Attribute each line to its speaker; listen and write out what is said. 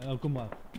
Speaker 1: É o combate.